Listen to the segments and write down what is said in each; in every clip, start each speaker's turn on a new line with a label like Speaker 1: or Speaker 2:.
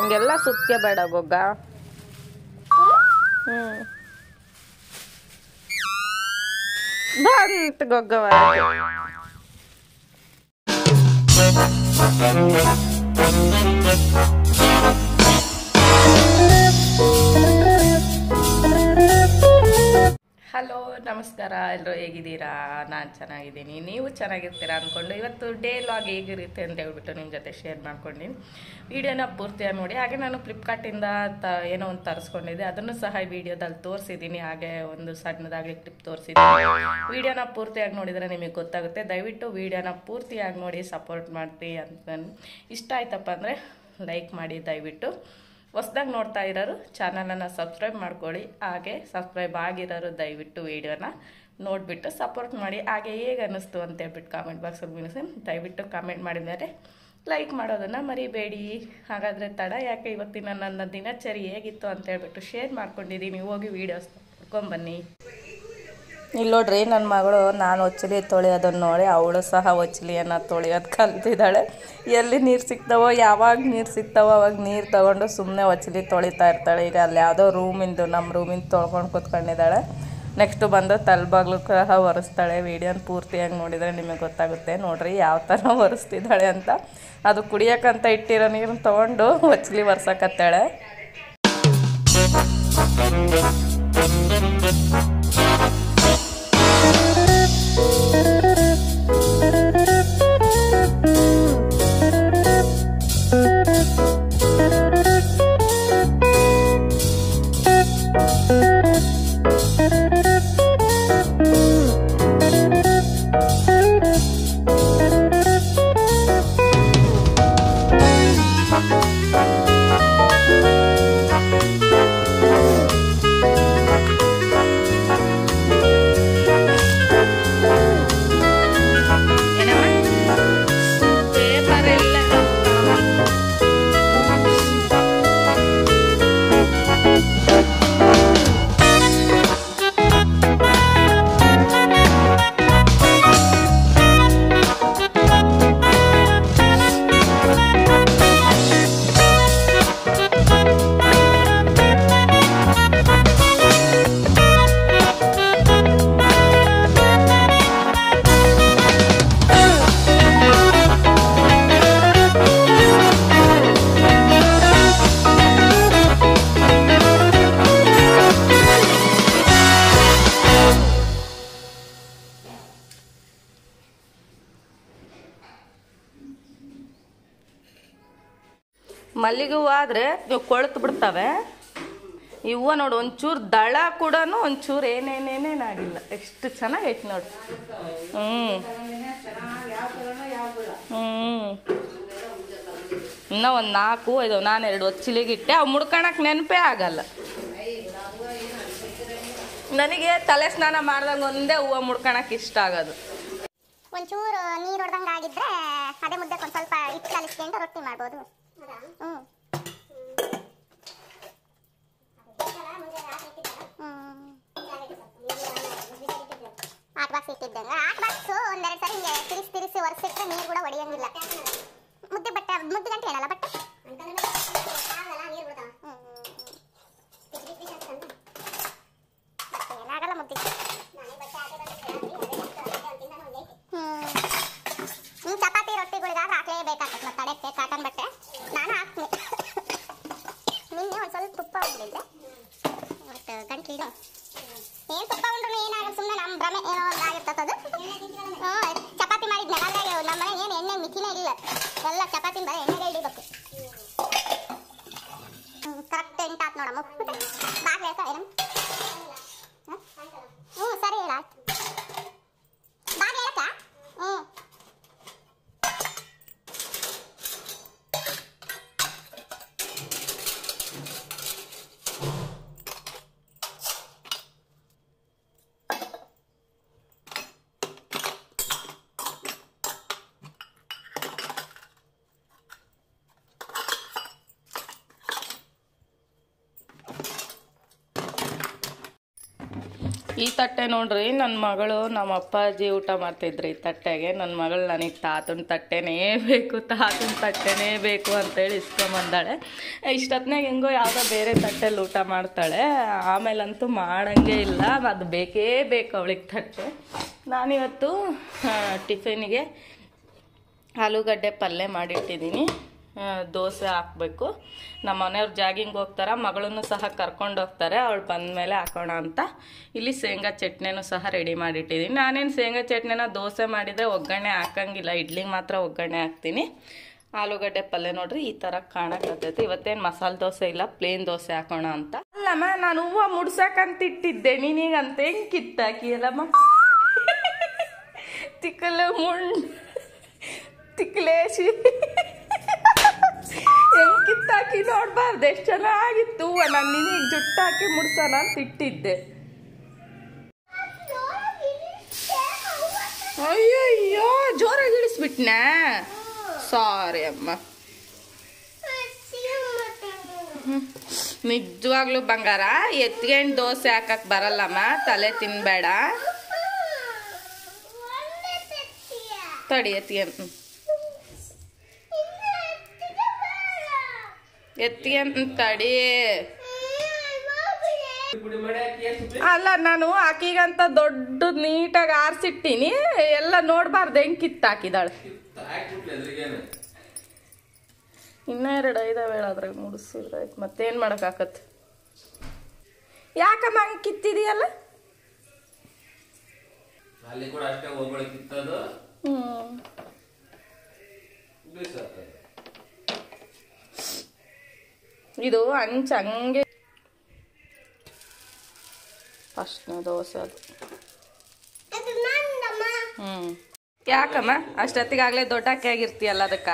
Speaker 1: ಹಂಗೆಲ್ಲ ಸುತ್ಕೆ ಬೇಡ ಗೊಗ್ಗ. ಹ್ಮ್. ಬಂತು ಗೊಗ್ಗವ ಹಲೋ, ನಮಸ್ಕಾರ. ಎಲ್ಲರೂ ಹೇಗಿದ್ದೀರಾ? ನಾನು ಚೆನ್ನಾಗಿದ್ದೀನಿ. ನೀವು ಚೆನ್ನಾಗಿರ್ತೀರಾ ಅಂದ್ಕೊಂಡು ಇವತ್ತು ಡೇ ಲಾಗ್ ಹೇಗಿರುತ್ತೆ ಅಂತ ಹೇಳ್ಬಿಟ್ಟು ನಿಮ್ಮ ಜೊತೆ ಶೇರ್ ಮಾಡ್ಕೊಂಡಿನಿ. ವಿಡಿಯೋನ ಪೂರ್ತಿಯಾಗಿ ನೋಡಿ. ಹಾಗೆ ನಾನು ಫ್ಲಿಪ್ಕಾರ್ಟಿಂದ ತ ಏನೋ ಒಂದು ತರಿಸ್ಕೊಂಡಿದ್ದೆ. ಅದನ್ನು ಸಹ ಈ ವಿಡಿಯೋದಲ್ಲಿ ತೋರಿಸಿದ್ದೀನಿ. ಹಾಗೆ ಒಂದು ಸಣ್ಣದಾಗಲಿ ಕ್ಲಿಪ್ ತೋರಿಸಿದ್ದೀನಿ. ವೀಡಿಯೋನ ಪೂರ್ತಿಯಾಗಿ ನೋಡಿದರೆ ನಿಮಗೆ ಗೊತ್ತಾಗುತ್ತೆ. ದಯವಿಟ್ಟು ವಿಡಿಯೋನ ಪೂರ್ತಿಯಾಗಿ ನೋಡಿ ಸಪೋರ್ಟ್ ಮಾಡ್ತೀವಿ ಅಂತ. ಇಷ್ಟ ಆಯ್ತಪ್ಪ ಅಂದರೆ ಲೈಕ್ ಮಾಡಿ ದಯವಿಟ್ಟು. ಹೊಸ್ದಾಗಿ ನೋಡ್ತಾ ಇರೋರು ಚಾನಲನ್ನು ಸಬ್ಸ್ಕ್ರೈಬ್ ಮಾಡ್ಕೊಳ್ಳಿ. ಹಾಗೆ ಸಬ್ಸ್ಕ್ರೈಬ್ ಆಗಿರೋರು ದಯವಿಟ್ಟು ವೀಡಿಯೋನ ನೋಡಿಬಿಟ್ಟು ಸಪೋರ್ಟ್ ಮಾಡಿ. ಹಾಗೆ ಹೇಗೆ ಅನ್ನಿಸ್ತು ಅಂತ ಹೇಳ್ಬಿಟ್ಟು ಕಾಮೆಂಟ್ ಬಾಕ್ಸಲ್ಲಿ ಮುಗಿಸಿ ದಯವಿಟ್ಟು ಕಾಮೆಂಟ್ ಮಾಡಿದರೆ ಲೈಕ್ ಮಾಡೋದನ್ನು ಮರಿಬೇಡಿ. ಹಾಗಾದರೆ ತಡ. ಯಾಕೆ ಇವತ್ತಿನ ನನ್ನ ದಿನಚರಿ ಹೇಗಿತ್ತು ಅಂತ ಹೇಳ್ಬಿಟ್ಟು ಶೇರ್ ಮಾಡ್ಕೊಂಡಿದ್ದೀನಿ. ಹೋಗಿ ವೀಡಿಯೋಸ್ ನೋಡ್ಕೊಂಬನ್ನಿ ಇಲ್ಲಿ ನನ್ನ ಮಗಳು ನಾನು ಒಚ್ಚಲಿ ತೊಳೆಯೋದನ್ನು ನೋಡಿ ಅವಳು ಸಹ ಒಚ್ಚಲಿಯನ್ನು ತೊಳೆಯೋದು ಕಲ್ತಿದ್ದಾಳೆ. ಎಲ್ಲಿ ನೀರು ಸಿಗ್ತಾವೋ ಯಾವಾಗ ನೀರು ಸಿಗ್ತಾವೋ ಅವಾಗ ನೀರು ತಗೊಂಡು ಸುಮ್ಮನೆ ಒಚ್ಚಲಿ ತೊಳಿತಾ ಇರ್ತಾಳೆ. ಈಗ ಅಲ್ಲಿ ಯಾವುದೋ ರೂಮಿಂದು ನಮ್ಮ ರೂಮಿಂದ ತೊಳ್ಕೊಂಡು ಕೂತ್ಕೊಂಡಿದ್ದಾಳೆ. ನೆಕ್ಸ್ಟು ಬಂದು ತಲೆಬಾಗ್ಲು ಸಹ ಒರೆಸ್ತಾಳೆ. ವೀಡಿಯೋನ ಪೂರ್ತಿಯಾಗಿ ನೋಡಿದರೆ ನಿಮಗೆ ಗೊತ್ತಾಗುತ್ತೆ. ನೋಡ್ರಿ ಯಾವ ಥರ ಒರೆಸ್ತಿದ್ದಾಳೆ ಅಂತ. ಅದು ಕುಡಿಯೋಕ್ಕಂತ ಇಟ್ಟಿರೋ ನೀರನ್ನ ತೊಗೊಂಡು ಒಚ್ಚಲಿ ಒರ್ಸಕತ್ತಾಳೆ. ಮಲ್ಲಿಗೆ ಹೂವು ಆದರೆ ಇವು ಕೊಳ್ತು ಬಿಡ್ತವೆ. ಈ ಹೂವು ನೋಡು, ಒಂಚೂರು ದಳ ಕೂಡ ಒಂಚೂರು ಏನೇನೇನೇನಾಗಿಲ್ಲ ಎಷ್ಟು ಚೆನ್ನಾಗೈತೆ ನೋಡು. ಹ್ಞೂ ಹ್ಞೂ ಇನ್ನೂ ಒಂದು ನಾಲ್ಕು ಇದು ನಾನು ಎರಡು ಹೊಚ್ಚಿಲಿಗಿಟ್ಟೆ ಅವು ಮುಡ್ಕೊಳಕ್ಕೆ ನೆನಪೇ ಆಗಲ್ಲ. ನನಗೆ ತಲೆ ಸ್ನಾನ ಮಾಡ್ದಂಗೆ ಒಂದೇ ಹೂವು ಮುಡ್ಕೊಳಕ್ಕೆ ಇಷ್ಟ ಆಗೋದು.
Speaker 2: ಒಂಚೂರು ನೀರು ಹೊಡೆದಂಗೆ ಆಗಿದ್ರೆ ಅದೇ ಮುದ್ದೆ ಸ್ವಲ್ಪ ಹಿಟ್ಟು ಕಲಿಸ್ಕೊಂಡು ರೊಟ್ಟಿ ಮಾಡ್ಬೋದು. ಆಟ್ ಬಾಕ್ಸ್ ಇಟ್ಟಿದ್ದಂಗೆ ಆಟ್ ಬಾಕ್ಸು ಒಂದೆರಡು ಸರಿ ಹಿಂಗೆ ತಿರ್ಸಿ ತಿರ್ಸಿ ಒರೆಸಿಟ್ರೆ ನೀರು ಕೂಡ ಹೊಡಿಯಂಗಿಲ್ಲ ಮುದ್ದೆ ಬಟ್ಟೆ ಮುದ್ದೆ ಗಂಟೆ ಏನಲ್ಲ ಬಟ್ಟೆ
Speaker 1: ಈ ತಟ್ಟೆ ನೋಡ್ರಿ ನನ್ನ ಮಗಳು ನಮ್ಮ ಅಪ್ಪಾಜಿ ಊಟ ಮಾಡ್ತಿದ್ರು ಈ ತಟ್ಟೆಗೆ. ನನ್ನ ಮಗಳು ನನಗೆ ತಾತನ ತಟ್ಟೆನೇ ಬೇಕು, ತಾತನ ತಟ್ಟೆನೇ ಬೇಕು ಅಂತೇಳಿ ಇಸ್ಕೊಂಬಂದಾಳೆ. ಇಷ್ಟೊತ್ತಿನಾಗ ಹೆಂಗೋ ಯಾವುದೋ ಬೇರೆ ತಟ್ಟೆಲಿ ಊಟ ಮಾಡ್ತಾಳೆ. ಆಮೇಲಂತೂ ಮಾಡಂಗೆ ಇಲ್ಲ, ಅದು ಬೇಕೇ ಬೇಕು ಅವಳಿಗೆ ತಟ್ಟೆ. ನಾನಿವತ್ತು ಟಿಫಿನಿಗೆ ಆಲೂಗಡ್ಡೆ ಪಲ್ಯ ಮಾಡಿಟ್ಟಿದ್ದೀನಿ. ದೋಸೆ ಹಾಕಬೇಕು. ನಮ್ಮ ಮನೆಯವ್ರು ಜಾಗಿಂಗ್ ಹೋಗ್ತಾರೆ, ಮಗಳನ್ನು ಸಹ ಕರ್ಕೊಂಡು ಹೋಗ್ತಾರೆ. ಅವಳು ಬಂದಮೇಲೆ ಹಾಕೋಣ ಅಂತ. ಇಲ್ಲಿ ಶೇಂಗಾ ಚಟ್ನಿನೂ ಸಹ ರೆಡಿ ಮಾಡಿಟ್ಟಿದ್ದೀನಿ ನಾನೇನು ಶೇಂಗಾ ಚಟ್ನಿನ ದೋಸೆ ಮಾಡಿದರೆ ಒಗ್ಗರಣೆ ಹಾಕಂಗಿಲ್ಲ. ಇಡ್ಲಿಗೆ ಮಾತ್ರ ಒಗ್ಗರಣೆ ಹಾಕ್ತೀನಿ. ಆಲೂಗಡ್ಡೆ ಪಲ್ಯ ನೋಡ್ರಿ, ಈ ಥರ ಕಾಣಕತ್ತೈತಿ ಇವತ್ತೇನು ಮಸಾಲೆ ದೋಸೆ ಇಲ್ಲ ಪ್ಲೇನ್ ದೋಸೆ ಹಾಕೋಣ ಅಂತ. ಅಲ್ಲಮ್ಮ, ನಾನು ಹೂವು ಮುಡ್ಸಕ್ಕಂತ ಇಟ್ಟಿದ್ದೆ. ನೀನೀಗಂತ ಹೆಂಗೆ ಕಿತ್ತಾಕಿ ಅಲ್ಲಮ್ಮ ತಿಕ್ಕಲ ಮುಂಡ್ ಕಿತ್ತಾಕಿ ನೋಡ್ಬಾರ್ದು ಎಷ್ಟು ಚೆನ್ನಾಗಿತ್ತು ನಾನು ನಿನಗೆ ಜುಟ್ಟು ಹಾಕಿ ಮುಡ್ಸೋಣ ಅಂತ ಇಟ್ಟಿದ್ದೆ. ಅಯ್ಯಯ್ಯೋ, ಜೋರಾಗಿ ಇಳಿಸ್ಬಿಟ್ನಾ. ಸಾರಿ ಅಮ್ಮ. ನಿಜವಾಗ್ಲೂ ಬಂಗಾರ ಎತ್ಕೊಂಡು ದೋಸೆ ಹಾಕಕ್ ಬರಲ್ಲಮ್ಮ, ತಲೆ ತಿನ್ಬೇಡ. ತಡಿ ಎತ್ಕೊಂಡು ಎತ್ಕೊಂಡು ತಡಿ ಅಲ್ಲ ನಾನು ಆಕಿಗಂತ ದೊಡ್ಡ ನೀಟಾಗಿ ಆರಿಸಿಟ್ಟಿನಿ. ಎಲ್ಲ ನೋಡ್ಬಾರ್ದು ಹೆಂಗ್ ಕಿತ್ತಾಕಿದಾಳೆ ಇನ್ನ ಎರಡು ಐದಾವೆ ಅದ್ರಾಗ ಮುಡಿಸಿದ್ರೆ ಆಯ್ತು ಮಾಡಕ್ ಹಾಕತ್ ಯಾಕಮ್ಮ ಹಂಗ್ ಕಿತ್ತಿದೀಯಲ್ಲ?
Speaker 3: ಅಲ್ಲಿ ಕೂಡ ಅಷ್ಟೇ ಒಬ್ಬಳು ಕಿತ್ತದು
Speaker 1: ಹ್ಮ್
Speaker 3: ಬೀಸತ್ತೆ
Speaker 1: ಇದು ಅಂಚ ಹಂಗೆ. ಫಸ್ಟ್ನೇ ದೋಸೆ ಅದು. ಹ್ಮ್. ಯಾಕಮ್ಮ? ಅಷ್ಟೊತ್ತಿಗಾಗ್ಲೇ ದೊಡ್ಡ ಅಕ್ಕಿ ಆಗಿರ್ತೀಯಲ್ಲ ಅದಕ್ಕ?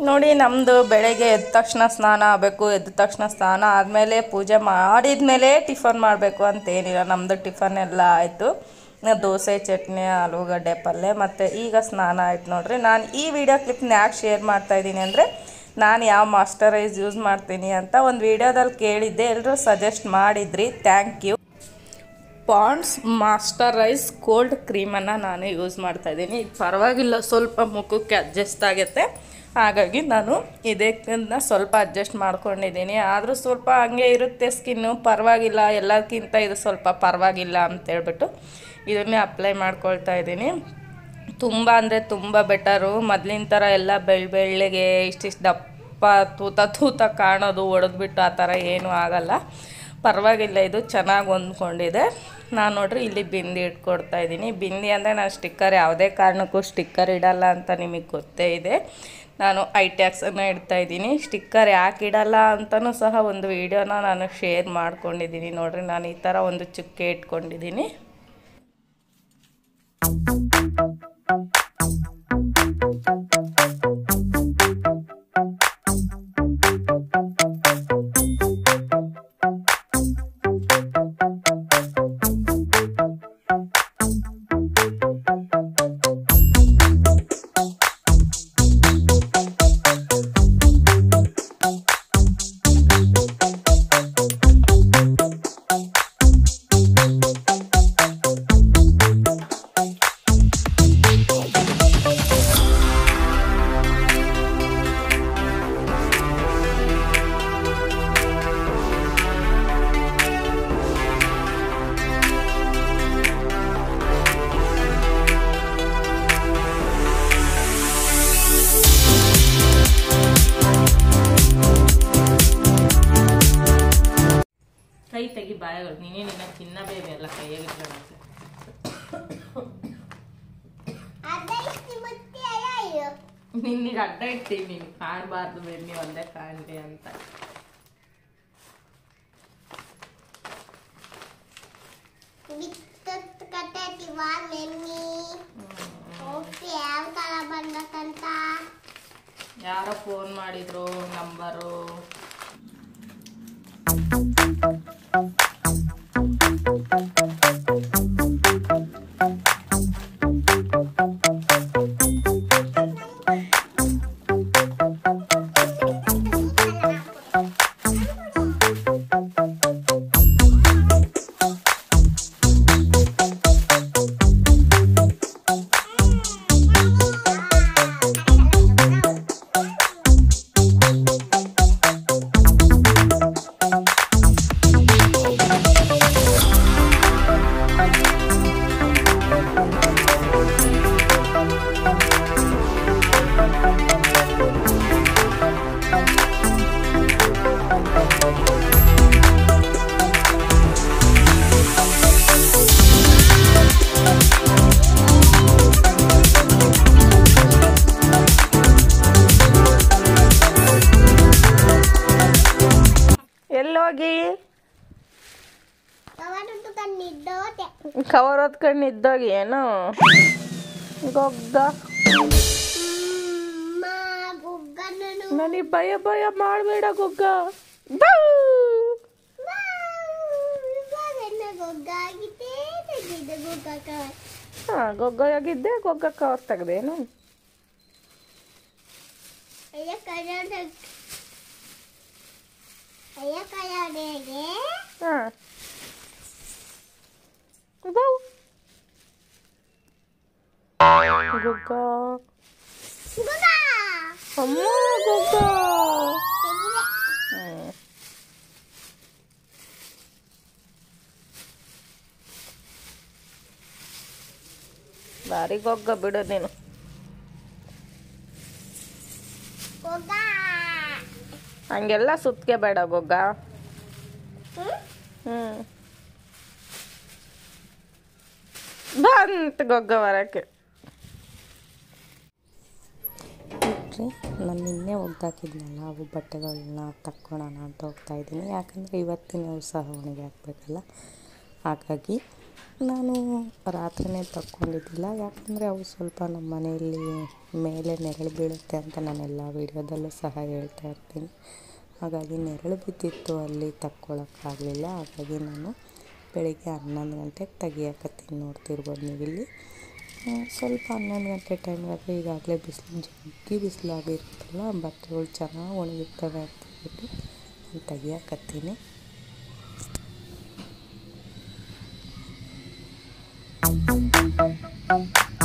Speaker 1: ನೋಡಿ ನಮ್ದು ಬೆಳಗ್ಗೆ ಎದ್ದ ತಕ್ಷಣ ಸ್ನಾನ ಆಗಬೇಕು ಎದ್ದ ತಕ್ಷಣ ಸ್ನಾನ ಆದಮೇಲೆ ಪೂಜೆ ಮಾಡಿದ್ಮೇಲೆ ಟಿಫನ್ ಮಾಡಬೇಕು ಅಂತೇನಿಲ್ಲ ನಮ್ಮದು ಟಿಫನ್ ಎಲ್ಲ ಆಯಿತು. ದೋಸೆ, ಚಟ್ನಿ, ಆಲೂಗಡ್ಡೆ, ಪಲ್ಯ ಮತ್ತು ಈಗ ಸ್ನಾನ ಆಯ್ತು ನೋಡ್ರಿ. ನಾನು ಈ ವಿಡಿಯೋ ಕ್ಲಿಪ್ನ ಯಾಕೆ ಶೇರ್ ಮಾಡ್ತಾ ಇದ್ದೀನಿ ಅಂದರೆ, ನಾನು ಯಾವ ಮಾಸ್ಟರೈಸ್ ಯೂಸ್ ಮಾಡ್ತೀನಿ ಅಂತ ಒಂದು ವಿಡಿಯೋದಲ್ಲಿ ಕೇಳಿದ್ದೆ. ಎಲ್ಲರೂ ಸಜೆಸ್ಟ್ ಮಾಡಿದ್ರಿ. Thank you Pond's moisturise cold ಕ್ರೀಮನ್ನು ನಾನು ಯೂಸ್ ಮಾಡ್ತಾ ಇದ್ದೀನಿ. ಇದು ಪರವಾಗಿಲ್ಲ, ಸ್ವಲ್ಪ ಮುಖಕ್ಕೆ ಅಡ್ಜಸ್ಟ್ ಆಗುತ್ತೆ. ಹಾಗಾಗಿ ನಾನು ಇದಕ್ಕಿಂತ ಸ್ವಲ್ಪ ಅಡ್ಜಸ್ಟ್ ಮಾಡ್ಕೊಂಡಿದ್ದೀನಿ. ಆದರೂ ಸ್ವಲ್ಪ ಹಂಗೆ ಇರುತ್ತೆ ಸ್ಕಿನ್ನು ಪರವಾಗಿಲ್ಲ ಎಲ್ಲದಕ್ಕಿಂತ ಇದು ಸ್ವಲ್ಪ ಪರವಾಗಿಲ್ಲ ಅಂತೇಳ್ಬಿಟ್ಟು ಇದನ್ನೇ ಅಪ್ಲೈ ಮಾಡ್ಕೊಳ್ತಾ ಇದ್ದೀನಿ. ತುಂಬ ಅಂದರೆ ತುಂಬ ಬೆಟರು ಮೊದಲಿನ ಥರ ಎಲ್ಲ ಬೆಳ್ಳ ಬೆಳ್ಳಗೆ ಇಷ್ಟಿಷ್ಟು ದಪ್ಪ ತೂತ ತೂತ ಕಾಣೋದು, ಒಡೆದ್ಬಿಟ್ಟು ಆ ಥರ ಏನೂ ಆಗಲ್ಲ. ಪರವಾಗಿಲ್ಲ, ಇದು ಚೆನ್ನಾಗಿ ಹೊಂದ್ಕೊಂಡಿದೆ. ನಾನು ನೋಡ್ರಿ ಇಲ್ಲಿ ಬಿಂದಿ ಇಟ್ಕೊಡ್ತಾ ಇದ್ದೀನಿ. ಬಿಂದಿ ಅಂದರೆ ನಾನು ಸ್ಟಿಕ್ಕರ್ ಯಾವುದೇ ಕಾರಣಕ್ಕೂ ಸ್ಟಿಕ್ಕರ್ ಇಡಲ್ಲ ಅಂತ ನಿಮಗೆ ಗೊತ್ತೇ ಇದೆ. ನಾನು ಐ ಟ್ಯಾಕ್ಸನ್ನು ಇಡ್ತಾ ಇದ್ದೀನಿ. ಸ್ಟಿಕ್ಕರ್ ಯಾಕೆ ಇಡಲ್ಲ ಅಂತಲೂ ಸಹ ಒಂದು ವಿಡಿಯೋನ ನಾನು ಶೇರ್ ಮಾಡ್ಕೊಂಡಿದ್ದೀನಿ. ನೋಡ್ರಿ, ನಾನು ಈ ಥರ ಒಂದು ಚುಕ್ಕೆ ಇಟ್ಕೊಂಡಿದ್ದೀನಿ. you ನಿನ್ನಿಗೆ ಅಡ್ಡ ಇಡ್ತೀನಿ ನೀನು ಕಾಣಬಾರ್ದು ಬೆನ್ನಿ ಒಂದೇ ಕಾಣಲಿ ಅಂತ. ಯಾರ ಫೋನ್ ಮಾಡಿದ್ರು ನಂಬರು. ಎಲ್ಲೋಗಿ? ಕವರ್ ಹೊತ್ಕೊಂಡು ನಿದ್ದೋಗಿ ಏನು? ಗೊಗ್ಗ. ನನಗೆ ಭಯ ಭಯ ಮಾಡಬೇಡ ಗೊಗ್ಗ. ಹಾ ಗೊಗ್ಗ ಆಗಿದ್ದೆ ಗೊಗ್ಗ ಕವರ್ ತೆಗ್ದೇನು
Speaker 2: ಅಯ್ಯ ಕಡೆಗೆ
Speaker 1: ಹಾ ಬೌ! ಗೊಗ್ಗ ಅಮ್ಮ ಗೊಗ್ಗ ಹ್ಮ್ ಭಾರಿ ಗೊಗ್ಗ ಬಿಡು ನೀನು
Speaker 2: ಹೋಗ
Speaker 1: ಹಂಗೆಲ್ಲ ಸುತ್ತಿಗೆ ಬೇಡ ಗೊಗ್ಗ. ಹ್ಮ್. ಬಂತ ಗೊಗ್ಗ
Speaker 4: ಬಿಟ್ರೆ ನಾನು ನಿನ್ನೆ ಒಗ್ದಾಕಿದ್ನಲ್ಲ ಅವು ಬಟ್ಟೆಗಳನ್ನ ತಕ್ಕೊಳ್ಳೋಣ ಅಂತ ಹೋಗ್ತಾ ಇದ್ದೀನಿ. ಯಾಕಂದರೆ ಇವತ್ತಿನ ಉತ್ಸಾಹ ಒಣಗಿ ಹಾಕಬೇಕಲ್ಲ. ಹಾಗಾಗಿ ನಾನು ರಾತ್ರಿನೇ ತಕ್ಕೊಂಡಿದ್ದಿಲ್ಲ, ಯಾಕಂದರೆ ಅವು ಸ್ವಲ್ಪ ನಮ್ಮ ಮನೆಯಲ್ಲಿ ಮೇಲೆ ನೆರಳು ಬೀಳುತ್ತೆ ಅಂತ ನಾನು ಎಲ್ಲ ವೀಡಿಯೋದಲ್ಲೂ ಸಹ ಹೇಳ್ತಾ ಇರ್ತೀನಿ. ಹಾಗಾಗಿ ನೆರಳು ಬಿದ್ದಿತ್ತು ಅಲ್ಲಿ ತಕ್ಕೊಳ್ಳೋಕ್ಕಾಗಲಿಲ್ಲ ಹಾಗಾಗಿ ನಾನು ಬೆಳಿಗ್ಗೆ ಹನ್ನೊಂದು ಗಂಟೆಗೆ ತೆಗಿಯಕತ್ತೀನಿ ನೋಡ್ತಿರ್ಬೋದು ನೀವಿಲ್ಲಿ ಸ್ವಲ್ಪ ಹನ್ನೊಂದು ಗಂಟೆ ಟೈಮ್ಗಾದರೆ ಈಗಾಗಲೇ ಬಿಸಿಲು ಜಗ್ಗಿ ಬಿಸಿಲಾಗಿರುತ್ತಲ್ಲ, ಬಟ್ಟೆಗಳು ಚೆನ್ನಾಗಿ ಒಣಗಿರ್ತವೆ ಅಂತ ಹೇಳ್ಬಿಟ್ಟು ನಾನು ತೆಗಿಯಕತ್ತೀನಿ
Speaker 1: Thank you.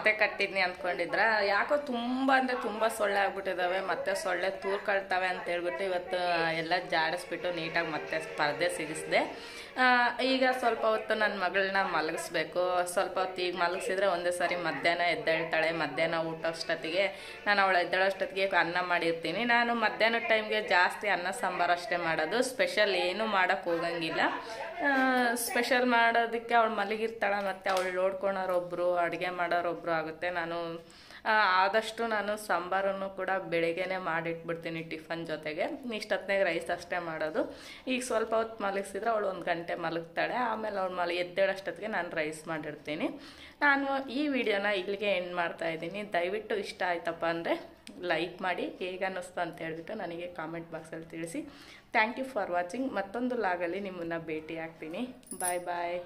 Speaker 1: ಪರ್ದೆ ಕಟ್ಟಿದ್ನಿ ಅಂದ್ಕೊಂಡಿದ್ರ ಯಾಕೋ ತುಂಬ ಅಂದರೆ ತುಂಬ ಸೊಳ್ಳೆ ಆಗ್ಬಿಟ್ಟಿದ್ದಾವೆ ಮತ್ತೆ ಸೊಳ್ಳೆ ತೂರ್ಕೊಳ್ತವೆ ಅಂತ ಹೇಳ್ಬಿಟ್ಟು ಇವತ್ತು ಎಲ್ಲ ಜಾಡಿಸ್ಬಿಟ್ಟು ನೀಟಾಗಿ ಮತ್ತೆ ಸ್ಪರ್ಧೆ ಸಿಗಿಸ್ದೆ. ಈಗ ಸ್ವಲ್ಪ ಹೊತ್ತು ನನ್ನ ಮಗಳನ್ನ ಮಲಗಿಸ್ಬೇಕು. ಸ್ವಲ್ಪ ಹೊತ್ತು ಈಗ ಮಲಗಿಸಿದ್ರೆ ಒಂದೇ ಸಾರಿ ಮಧ್ಯಾಹ್ನ ಎದ್ದೇಳ್ತಾಳೆ. ಮಧ್ಯಾಹ್ನ ಊಟ ಅಷ್ಟೊತ್ತಿಗೆ ನಾನು ಅವಳು ಎದ್ದೇಳೋಷ್ಟೊತ್ತಿಗೆ ಅನ್ನ ಮಾಡಿರ್ತೀನಿ. ನಾನು ಮಧ್ಯಾಹ್ನ ಟೈಮ್ಗೆ ಜಾಸ್ತಿ ಅನ್ನ ಸಾಂಬಾರು ಅಷ್ಟೇ ಮಾಡೋದು. ಸ್ಪೆಷಲ್ ಏನೂ ಮಾಡೋಕ್ಕೆ ಹೋಗಂಗಿಲ್ಲ. ಸ್ಪೆಷಲ್ ಮಾಡೋದಕ್ಕೆ ಅವಳು ಮಲಗಿರ್ತಾಳೆ ಮತ್ತು ಅವಳು ನೋಡ್ಕೊಳೋರೊಬ್ಬರು ಅಡುಗೆ ಮಾಡೋರೊಬ್ಬರು ಆಗುತ್ತೆ. ನಾನು ಆದಷ್ಟು ನಾನು ಸಾಂಬಾರನ್ನು ಕೂಡ ಬೆಳಿಗ್ಗೆ ಮಾಡಿಟ್ಬಿಡ್ತೀನಿ ಟಿಫನ್ ಜೊತೆಗೆ. ಇಷ್ಟೊತ್ತಿನಾಗ ರೈಸ್ ಅಷ್ಟೇ ಮಾಡೋದು. ಈಗ ಸ್ವಲ್ಪ ಹೊತ್ತು ಮಲಗಿಸಿದ್ರೆ ಅವಳು ಒಂದು ಗಂಟೆ ಮಲಗ್ತಾಳೆ. ಆಮೇಲೆ ಅವಳು ಮಲ, ಎದ್ದೇಳಷ್ಟೊತ್ತಿಗೆ ನಾನು ರೈಸ್ ಮಾಡಿರ್ತೀನಿ ನಾನು ಈ ವಿಡಿಯೋನ ಇಲ್ಲಿಗೆ ಎಂಡ್ ಮಾಡ್ತಾ ಇದ್ದೀನಿ. ದಯವಿಟ್ಟು ಇಷ್ಟ ಆಯ್ತಪ್ಪ ಅಂದರೆ ಲೈಕ್ ಮಾಡಿ, ಹೇಗೆ ಅನ್ನಿಸ್ತು ಅಂತ ಹೇಳಿಬಿಟ್ಟು ನನಗೆ ಕಾಮೆಂಟ್ ಬಾಕ್ಸಲ್ಲಿ ತಿಳಿಸಿ. ಥ್ಯಾಂಕ್ ಯು ಫಾರ್ ವಾಚಿಂಗ್ ಮತ್ತೊಂದು ಲಾಗಲ್ಲಿ ನಿಮ್ಮನ್ನು ಭೇಟಿ ಆಗ್ತೀನಿ ಬಾಯ್ ಬಾಯ್